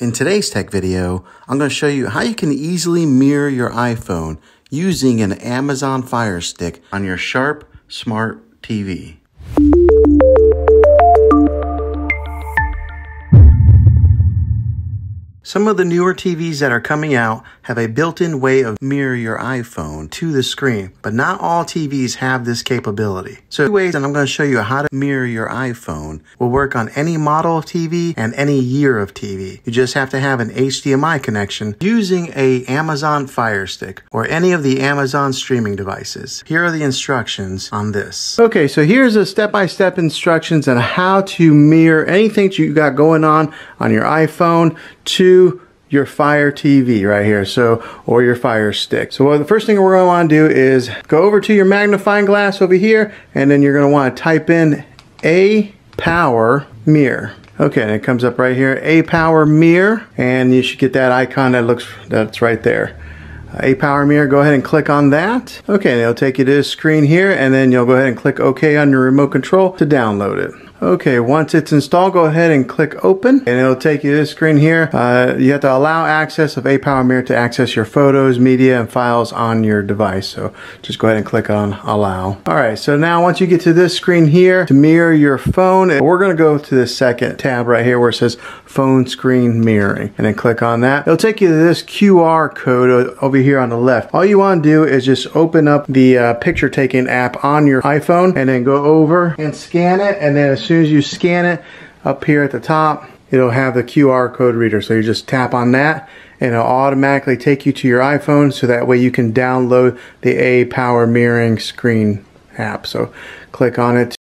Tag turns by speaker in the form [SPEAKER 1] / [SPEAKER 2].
[SPEAKER 1] In today's tech video, I'm going to show you how you can easily mirror your iPhone using an Amazon Fire Stick on your Sharp Smart TV. Some of the newer TVs that are coming out have a built-in way of mirror your iPhone to the screen, but not all TVs have this capability. So two ways, that I'm going to show you how to mirror your iPhone will work on any model of TV and any year of TV. You just have to have an HDMI connection using a Amazon Fire Stick or any of the Amazon streaming devices. Here are the instructions on this. Okay, so here's a step-by-step -step instructions on how to mirror anything you got going on on your iPhone to your Fire TV right here, so or your Fire Stick. So well, the first thing we're going to want to do is go over to your magnifying glass over here, and then you're going to want to type in A Power Mirror. Okay, and it comes up right here, ApowerMirror, and you should get that icon that looks that's right there. ApowerMirror, go ahead and click on that. Okay, and it'll take you to this screen here, and then you'll go ahead and click OK on your remote control to download it. Okay, once it's installed, go ahead and click open and it'll take you to this screen here. Uh, you have to allow access of ApowerMirror to access your photos, media, and files on your device. So just go ahead and click on allow. All right, so now once you get to this screen here to mirror your phone, we're gonna go to the second tab right here where it says phone screen mirroring and then click on that. It'll take you to this QR code over here on the left. All you wanna do is just open up the uh, picture taking app on your iPhone and then go over and scan it and then soon as you scan it up here at the top, it'll have the QR code reader. So you just tap on that and it'll automatically take you to your iPhone so that way you can download the A Power Mirroring Screen app. So click on it